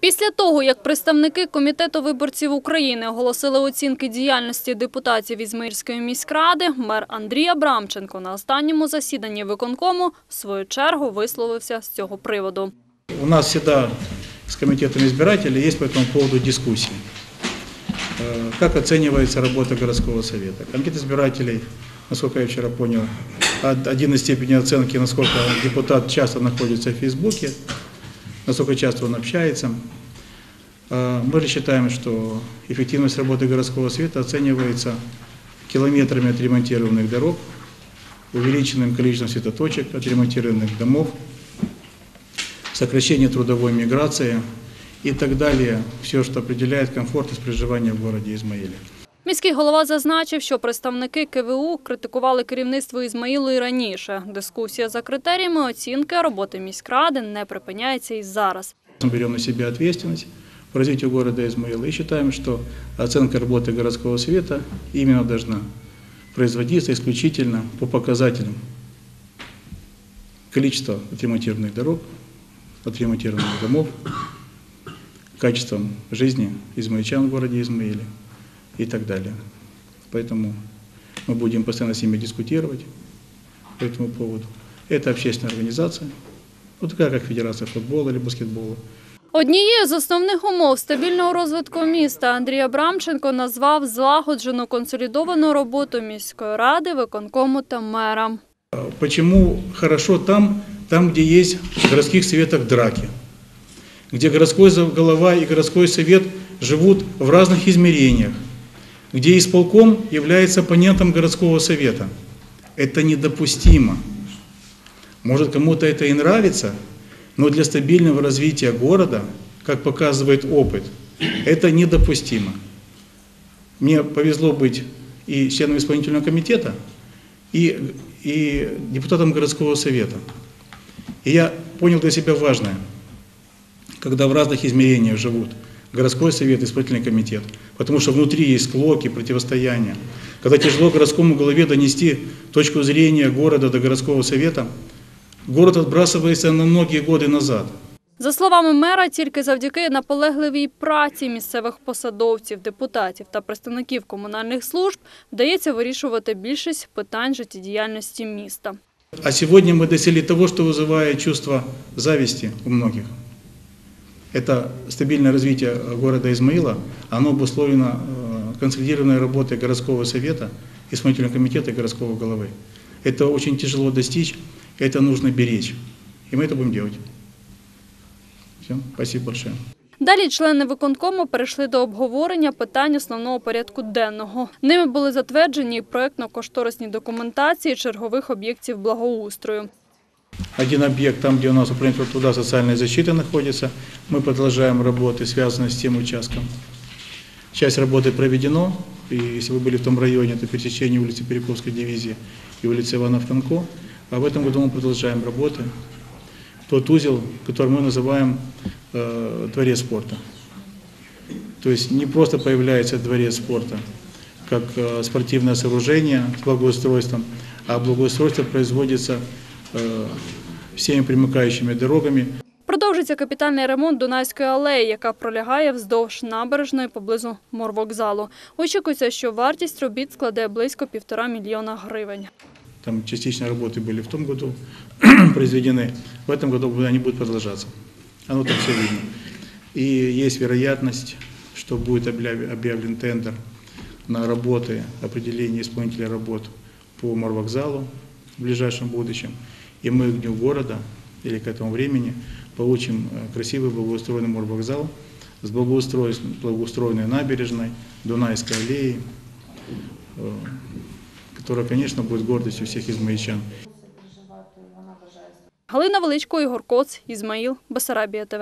Після того, як представники Комітету виборців України оголосили оцінки діяльності депутатів Ізмаїльської міськради, мер Андрій Абрамченко на останньому засіданні виконкому в свою чергу висловився з цього приводу. У нас всегда с комитетом избирателей есть по этому поводу дискуссии. Э, Как оценивается работа городского совета? Комитет избирателей, насколько я вчера понял, од- один из степеней оценки, насколько депутат часто находится в Фейсбуке, насколько часто он общается. Э, Мы же считаем, что эффективность работы городского совета оценивается километрами отремонтированных дорог, увеличенным количеством светоточек, отремонтированных домов, сокращение трудовой миграции и так далее. Все, что определяет комфортность проживания в городе Измаиле. Міський голова зазначив, що представники КВУ критикували керівництво Ізмаїлу і раніше. Дискусія за критеріями оцінки роботи міськради не припиняється і зараз. Мы берем на себя ответственность по развитию города Измаила и считаем, что оценка работы городского совета именно должна производиться исключительно по показателям количества отремонтированных дорог, отремонтированных домов, качеством жизни измаильчан в городе Измаиле и так далее. Поэтому мы будем постоянно с ними дискутировать по этому поводу. Это общественная организация, ну, такая как Федерация футбола или баскетбола. Однією з основних умов стабільного розвитку міста Андрій Абрамченко назвав злагоджену консолідовану роботу міської ради, виконкому та мера. Почему хорошо там, там, где есть в городских советах драки, где городской зав- голова и городской совет живут в разных измерениях, Где исполком является оппонентом городского совета. Это недопустимо. Может, кому-то это и нравится, но для стабильного развития города, как показывает опыт, это недопустимо. Мне повезло быть и членом исполнительного комитета, и, и депутатом городского совета. И я понял для себя важное, когда в разных измерениях живут городской совет, исполнительный комитет, потому что внутри есть склоки, противостояния. Когда тяжело городскому голове донести точку зрения города до городского совета, город отбрасывается на многие годы назад. За словами мера, тільки завдяки наполегливій праці місцевих посадовців, депутатів та представників комунальних служб вдається вирішувати більшість питань життєдіяльності міста. А сегодня мы достигли того, что вызывает чувство зависти у многих. Это стабильное развитие города Измаила, оно обусловлено э, консолидированной работой городского совета, исполнительного комитета и городского головы. Это очень тяжело достичь, это нужно беречь. И мы это будем делать. Все, спасибо большое. Далі члени виконкому перейшли до обговорення питань основного порядку денного. Ними були затверджені проектно-кошторисні документації чергових об'єктів благоустрою. Один объект, там, где у нас управление труда социальной защиты находится, мы продолжаем работы, связанные с тем участком. Часть работы проведено, и если вы были в том районе, то пересечение улицы Перековской дивизии и улицы Ивана Франко. А в этом году мы продолжаем работы. Тот узел, который мы называем э, дворец спорта. То есть не просто появляется дворец спорта, как э, спортивное сооружение с благоустройством, а благоустройство производится э, всеми примыкающими дорогами. Продовжиться капітальний ремонт Дунайської алеї, яка пролягає вздовж набережної поблизу морвокзалу. Очікується, що вартість робіт складе близько півтора мільйона гривень. Там частично работы были в том году произведены, в этом году они будут продолжаться. Оно там все видно. И есть вероятность, что будет объяв- объявлен тендер на работы, определение исполнителя работ по Морвокзалу в ближайшем будущем. И мы к дню города или к этому времени получим э, красивый благоустроенный Морвокзал с благоустроен- благоустроенной набережной, Дунайской аллеей, э, которая, конечно, будет гордостью всех измаильчан. Галина Величко, Ігор Коц, Ізмаїл, Басарабія ТВ.